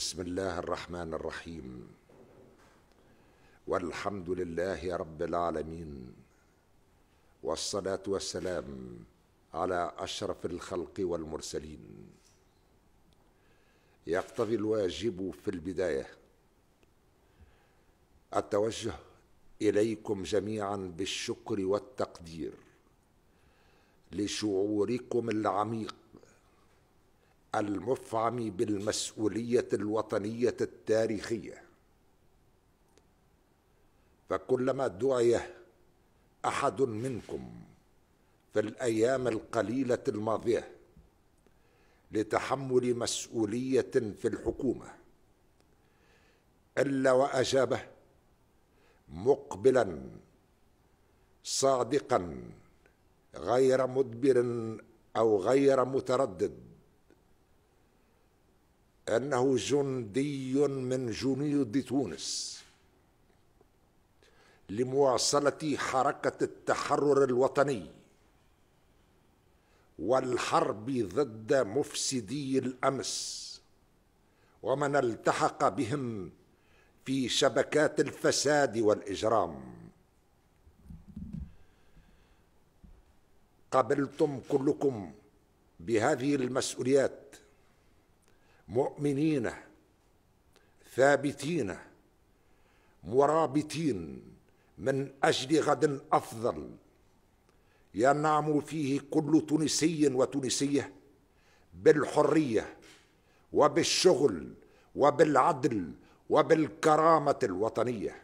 بسم الله الرحمن الرحيم. والحمد لله رب العالمين. والصلاة والسلام على أشرف الخلق والمرسلين. يقتضي الواجب في البداية. التوجه إليكم جميعا بالشكر والتقدير لشعوركم العميق المفعم بالمسؤولية الوطنية التاريخية. فكلما دعي أحد منكم في الأيام القليلة الماضية لتحمل مسؤولية في الحكومة إلا واجابه مقبلا صادقا غير مدبر أو غير متردد أنه جندي من جنود تونس لمواصلة حركة التحرر الوطني والحرب ضد مفسدي الأمس ومن التحق بهم في شبكات الفساد والإجرام. قبلتم كلكم بهذه المسؤوليات مؤمنين ثابتين مرابطين من أجل غد أفضل. ينعم فيه كل تونسي وتونسية بالحرية وبالشغل وبالعدل وبالكرامة الوطنية.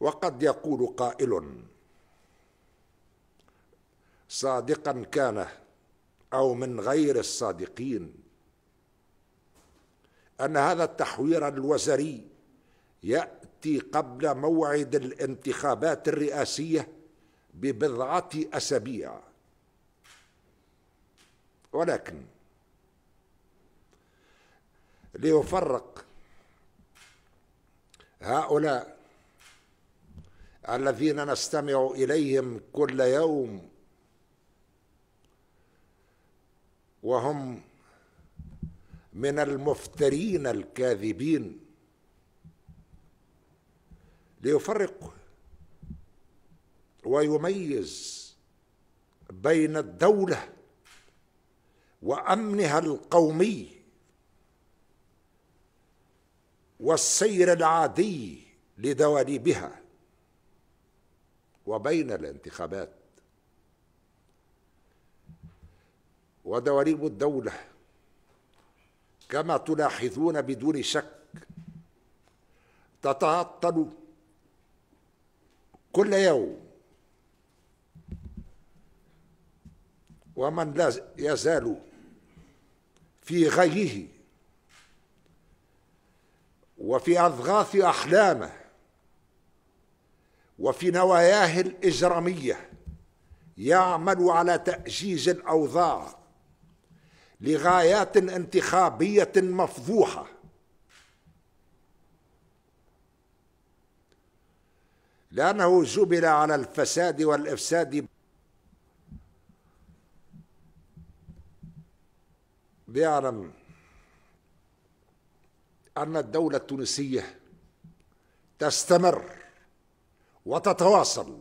وقد يقول قائل صادقا كان أو من غير الصادقين. أن هذا التحوير الوزري يأتي قبل موعد الانتخابات الرئاسية ببضعة أسابيع. ولكن ليفرق هؤلاء الذين نستمع إليهم كل يوم وهم من المفترين الكاذبين. ليفرق ويميز بين الدولة وأمنها القومي والسير العادي لدواليبها وبين الانتخابات. ودواليب الدولة كما تلاحظون بدون شك تتعطل كل يوم. ومن لا يزال في غيه وفي أضغاث أحلامه وفي نواياه الإجرامية يعمل على تأجيج الأوضاع. لغايات انتخابية مفضوحة. لأنه جبل على الفساد والإفساد. بيعلم أن الدولة التونسية تستمر وتتواصل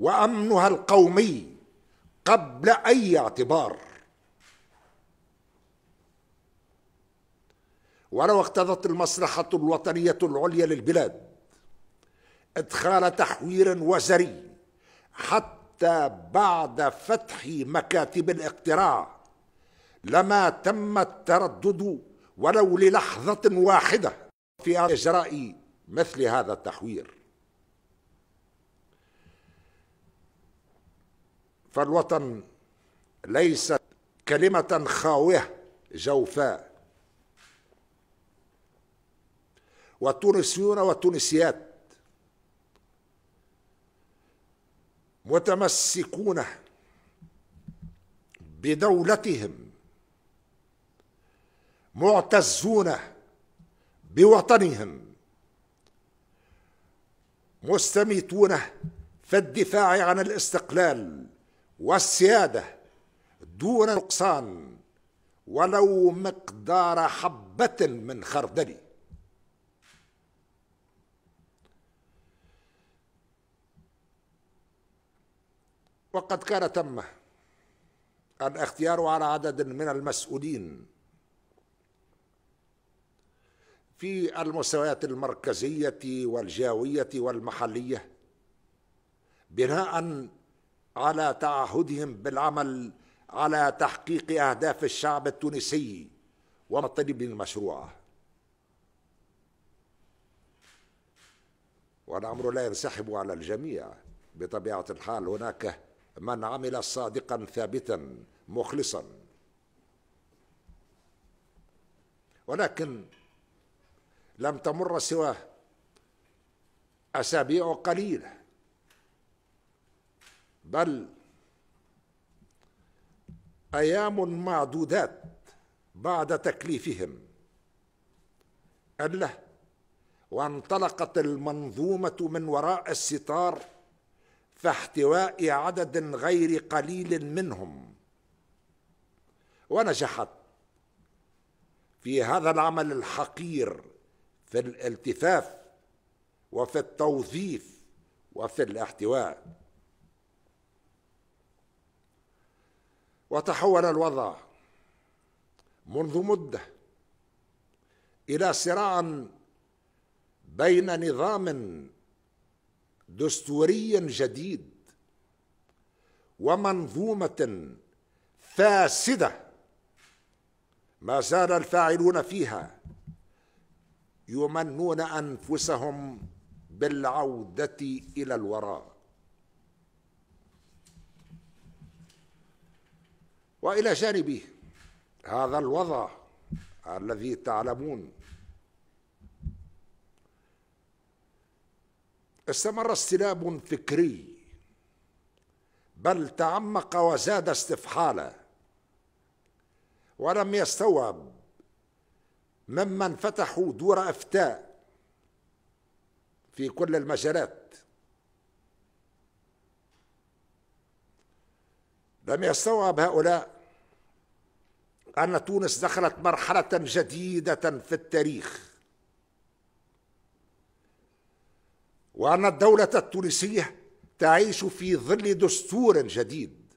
وأمنها القومي قبل أي اعتبار. ولو اقتضت المصلحة الوطنية العليا للبلاد إدخال تحوير وزري حتى بعد فتح مكاتب الاقتراع لما تم التردد ولو للحظة واحدة في إجراء مثل هذا التحوير. فالوطن ليس كلمة خاوية جوفاء. والتونسيون والتونسيات. متمسكون بدولتهم. معتزون بوطنهم. مستميتون في الدفاع عن الاستقلال والسيادة دون نقصان ولو مقدار حبة من خردل. وقد كان تم الاختيار على عدد من المسؤولين في المستويات المركزية والجاوية والمحلية بناء على تعهدهم بالعمل على تحقيق أهداف الشعب التونسي ومطالبه المشروعة والأمر لا ينسحب على الجميع بطبيعة الحال هناك من عمل صادقا ثابتا مخلصا. ولكن لم تمر سوى أسابيع قليلة بل أيام معدودات بعد تكليفهم. ألا وانطلقت المنظومة من وراء الستار فاحتواء عدد غير قليل منهم. ونجحت في هذا العمل الحقير في الالتفاف وفي التوظيف وفي الاحتواء. وتحول الوضع منذ مدة إلى صراع بين نظام دستوري جديد ومنظومة فاسدة ما زال الفاعلون فيها يمنون أنفسهم بالعودة إلى الوراء. وإلى جانب هذا الوضع الذي تعلمون استمر استلاب فكري بل تعمق وزاد استفحالا ولم يستوعب ممن فتحوا دور افتاء في كل المجالات. لم يستوعب هؤلاء أن تونس دخلت مرحلة جديدة في التاريخ. وأن الدولة التونسية تعيش في ظل دستور جديد.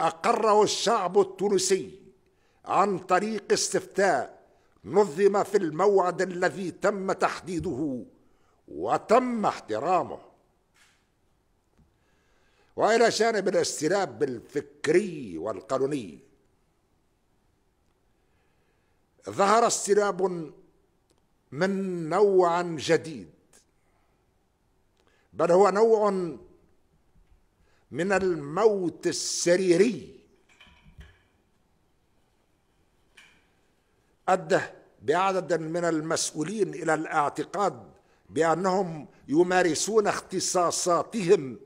اقره الشعب التونسي عن طريق استفتاء نظم في الموعد الذي تم تحديده وتم احترامه. وإلى جانب الاستلاب الفكري والقانوني ظهر استلاب من نوع جديد بل هو نوع من الموت السريري. أدى بعدد من المسؤولين إلى الاعتقاد بأنهم يمارسون اختصاصاتهم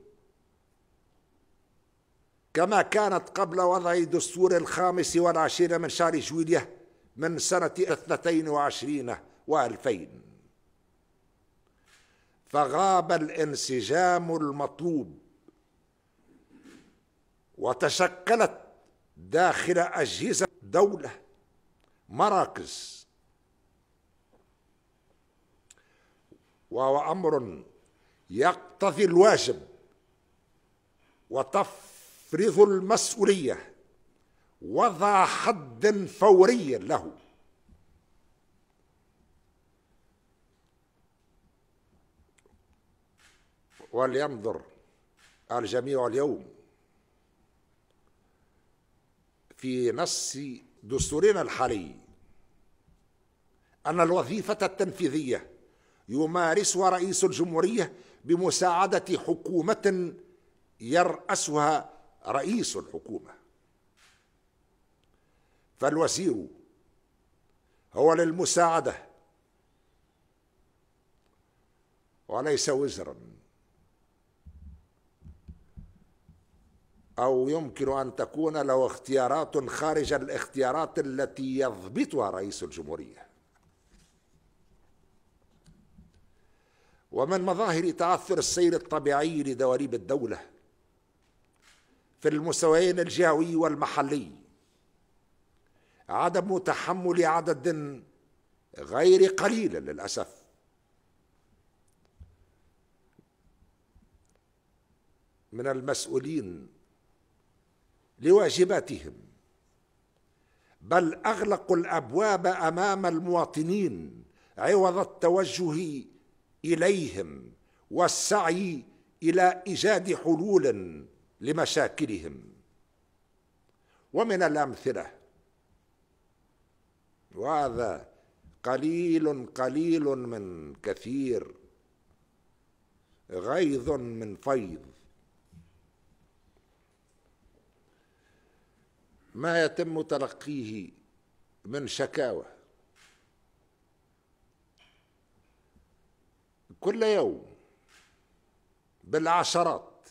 كما كانت قبل وضع دستور الخامس والعشرين من شهر جويلية من سنة اثنتين وعشرين وألفين. فغاب الانسجام المطلوب وتشكلت داخل أجهزة دولة مراكز. وهو أمر يقتضي الواجب وتفرض المسؤولية وضع حد فوري له. ولينظر الجميع اليوم في نص دستورنا الحالي أن الوظيفة التنفيذية يمارسها رئيس الجمهورية بمساعدة حكومة يرأسها رئيس الحكومة. فالوزير هو للمساعدة وليس وزرا. أو يمكن أن تكون له اختيارات خارج الاختيارات التي يضبطها رئيس الجمهورية. ومن مظاهر تعثر السير الطبيعي لدواليب الدولة في المستويين الجهوي والمحلي عدم تحمل عدد غير قليل للأسف. من المسؤولين لواجباتهم بل أغلقوا الأبواب أمام المواطنين عوض التوجه إليهم والسعي إلى إيجاد حلول لمشاكلهم. ومن الأمثلة وهذا قليل قليل من كثير غيظ من فيض. ما يتم تلقيه من شكاوى. كل يوم بالعشرات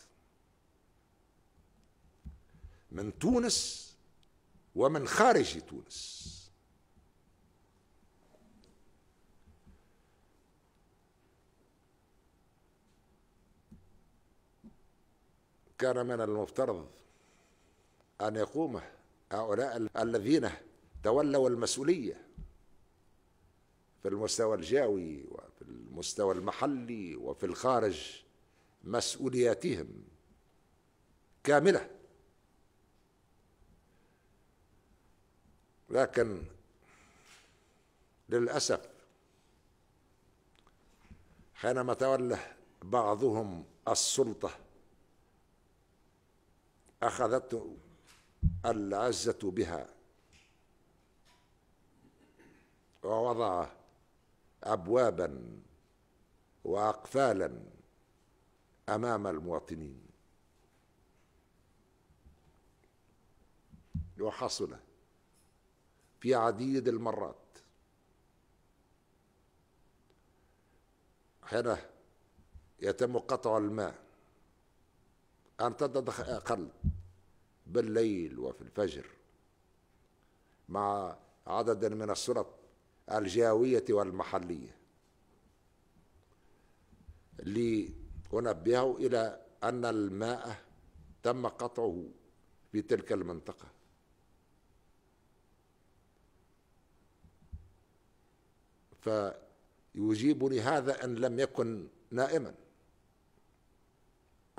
من تونس ومن خارج تونس. كان من المفترض أن يقوم هؤلاء الذين تولوا المسؤولية في المستوى الجاوي وفي المستوى المحلي وفي الخارج مسؤولياتهم كاملة. لكن للأسف حينما تولى بعضهم السلطة أخذته العزة بها. ووضع أبوابا وأقفالا أمام المواطنين. وحصل في عديد المرات حين يتم قطع الماء أن أقل بالليل وفي الفجر مع عدد من السلط الجاوية والمحلية. لأنبهه إلى أن الماء تم قطعه في تلك المنطقة. فيجيبني هذا أن لم يكن نائما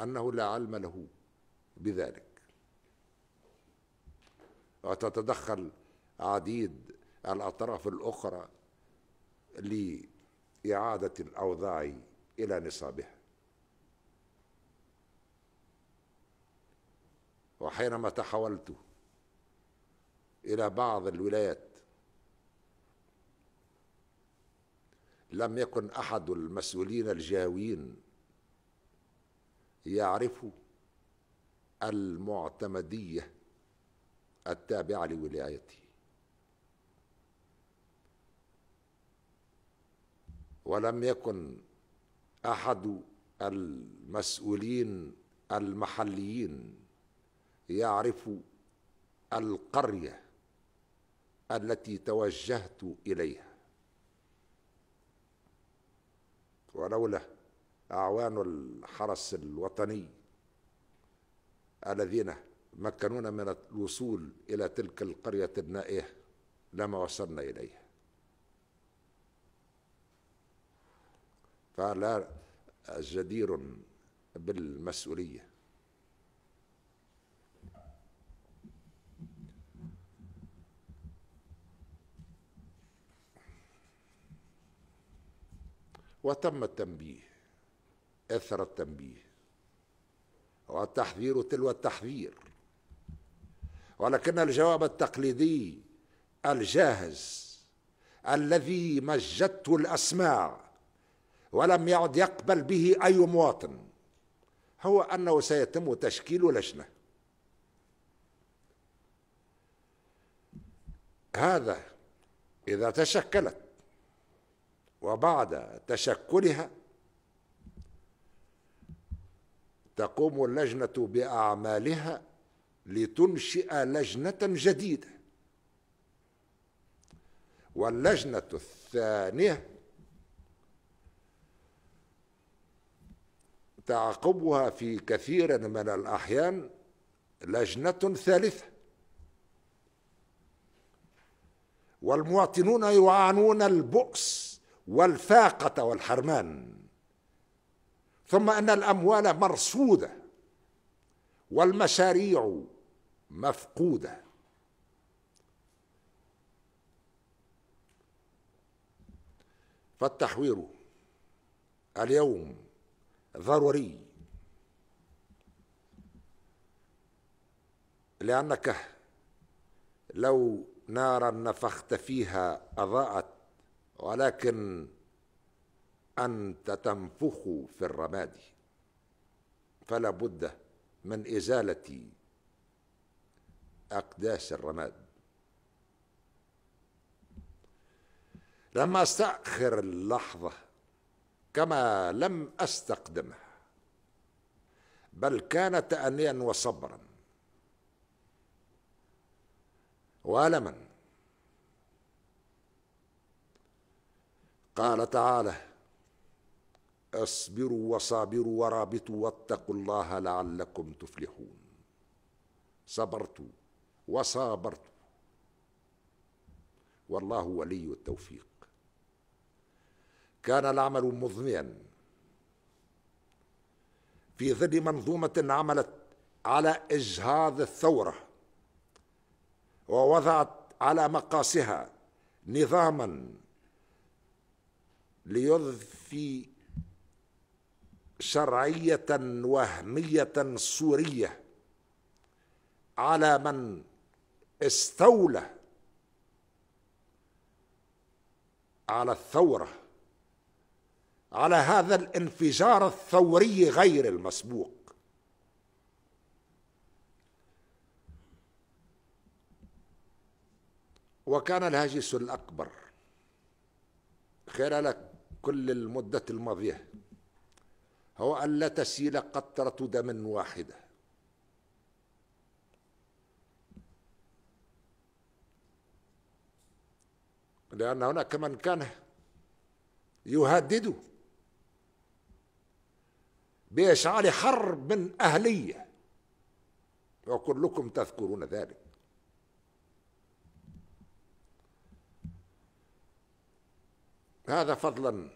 أنه لا علم له بذلك. وتتدخل عديد الأطراف الأخرى لإعادة الأوضاع إلى نصابها. وحينما تحولت إلى بعض الولايات لم يكن أحد المسؤولين الجاويين يعرف المعتمدية التابعة لولايته. ولم يكن أحد المسؤولين المحليين يعرف القرية التي توجهت إليها. ولولا أعوان الحرس الوطني الذين مكنونا من الوصول إلى تلك القرية النائية لما وصلنا إليها فلا جدير بالمسؤولية. وتم التنبيه إثر التنبيه والتحذير تلو التحذير. ولكن الجواب التقليدي الجاهز الذي مجدته الاسماع ولم يعد يقبل به أي مواطن هو أنه سيتم تشكيل لجنة. هذا إذا تشكلت وبعد تشكلها تقوم اللجنة بأعمالها لتنشئ لجنة جديدة. واللجنة الثانية تعقبها في كثير من الأحيان لجنة ثالثة. والمواطنون يعانون البؤس والفاقة والحرمان. ثم أن الأموال مرصودة والمشاريع مفقودة. فالتحوير اليوم ضروري لأنك لو نارا نفخت فيها أضاءت ولكن أنت تنفخ في الرماد. فلا بد من إزالة أقداس الرماد. لما أستأخر اللحظة كما لم أستقدمها بل كان تأنيا وصبرا وألما. قال تعالى أصبروا وصابروا ورابطوا واتقوا الله لعلكم تفلحون. صبرت وصابرت. والله ولي التوفيق. كان العمل مضنيا. في ظل منظومة عملت على إجهاض الثورة ووضعت على مقاسها نظاما ليضفي شرعية وهمية سورية على من استولى على الثورة على هذا الانفجار الثوري غير المسبوق. وكان الهاجس الأكبر خلال كل المدة الماضية هو أن لا تسيل قطرة دم واحدة. لأن هناك من كان يهدد بإشعال حرب أهلية. وكلكم تذكرون ذلك. هذا فضلا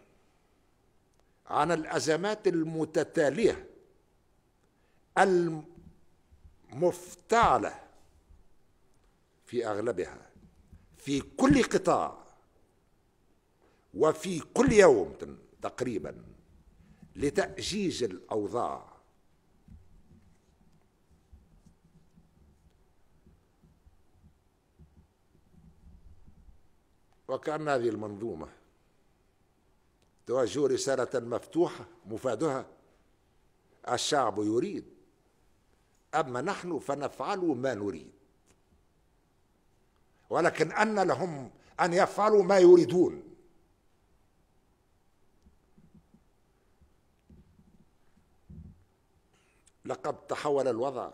عن الأزمات المتتالية المفتعلة في أغلبها. في كل قطاع وفي كل يوم تقريبا لتأجيج الأوضاع. وكأن هذه المنظومة توجه رسالة مفتوحة مفادها الشعب يريد. أما نحن فنفعل ما نريد. ولكن أن لهم أن يفعلوا ما يريدون. لقد تحول الوضع.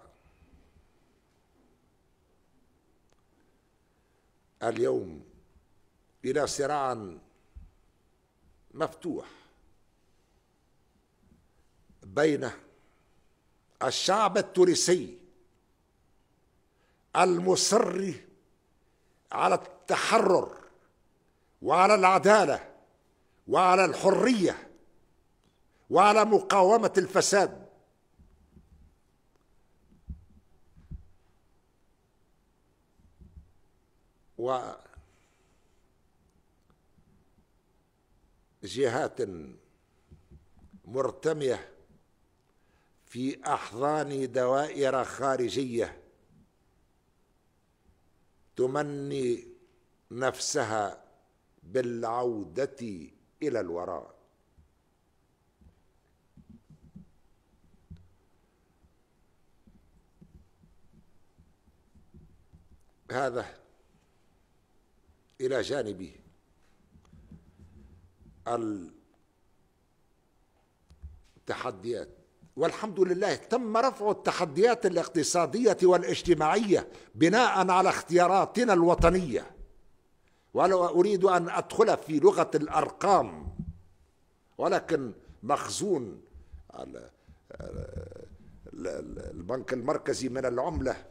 اليوم إلى صراع مفتوح بين الشعب التونسي المصر على التحرر وعلى العدالة وعلى الحرية وعلى مقاومة الفساد. و جهات مرتمية في أحضان دوائر خارجية تمني نفسها بالعودة إلى الوراء. هذا إلى جانبه. التحديات. والحمد لله تم رفع التحديات الاقتصادية والاجتماعية بناء على اختياراتنا الوطنية. ولا أريد أن أدخل في لغة الأرقام ولكن مخزون البنك المركزي من العملة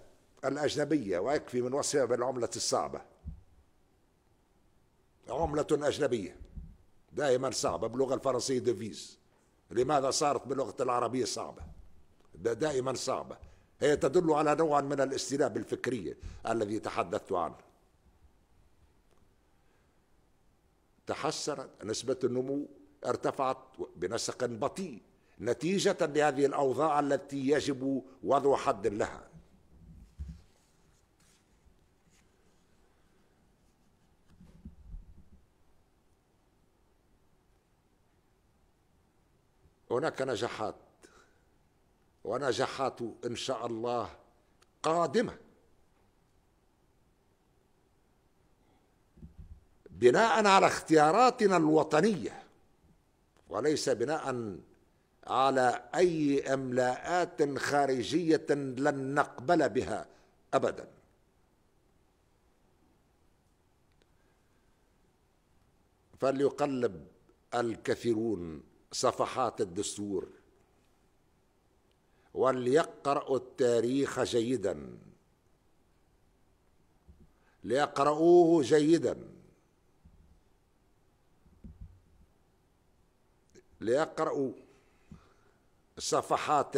الأجنبية ويكفي من وصفها بالعملة الصعبة. عملة أجنبية دائما صعبة باللغة الفرنسية ديفيز. لماذا صارت باللغة العربية صعبة؟ دائما صعبة. هي تدل على نوع من الاستلاب الفكرية الذي تحدثت عنه. تحسنت نسبة النمو ارتفعت بنسق بطيء نتيجة لهذه الأوضاع التي يجب وضع حد لها. هناك نجاحات ونجاحات إن شاء الله قادمة. بناء على اختياراتنا الوطنية وليس بناء على أي إملاءات خارجية لن نقبل بها ابدا. فليقلب الكثيرون صفحات الدستور. وليقرأوا التاريخ جيدا. ليقرأوه جيدا. ليقرأوا صفحات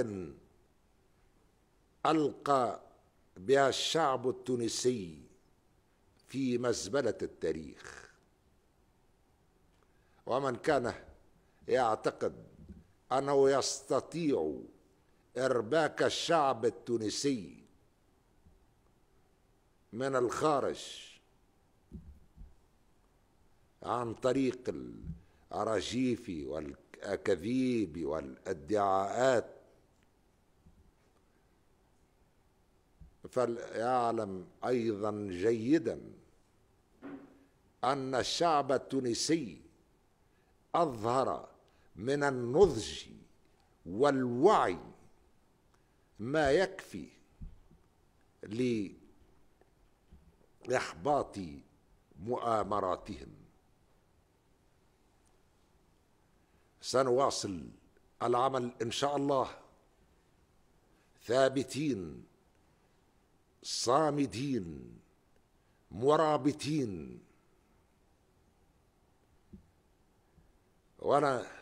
ألقى بها الشعب التونسي في مزبلة التاريخ. ومن كان يعتقد أنه يستطيع إرباك الشعب التونسي من الخارج عن طريق الأراجيف والأكاذيب والادعاءات. فليعلم أيضا جيدا أن الشعب التونسي أظهر من النضج والوعي ما يكفي لإحباط مؤامراتهم. سنواصل العمل إن شاء الله. ثابتين صامدين مرابطين. ولا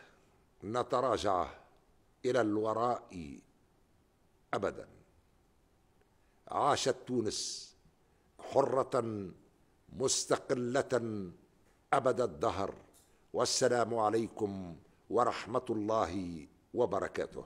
نتراجع إلى الوراء ابدا. عاشت تونس حرة مستقلة أبد الدهر والسلام عليكم ورحمة الله وبركاته.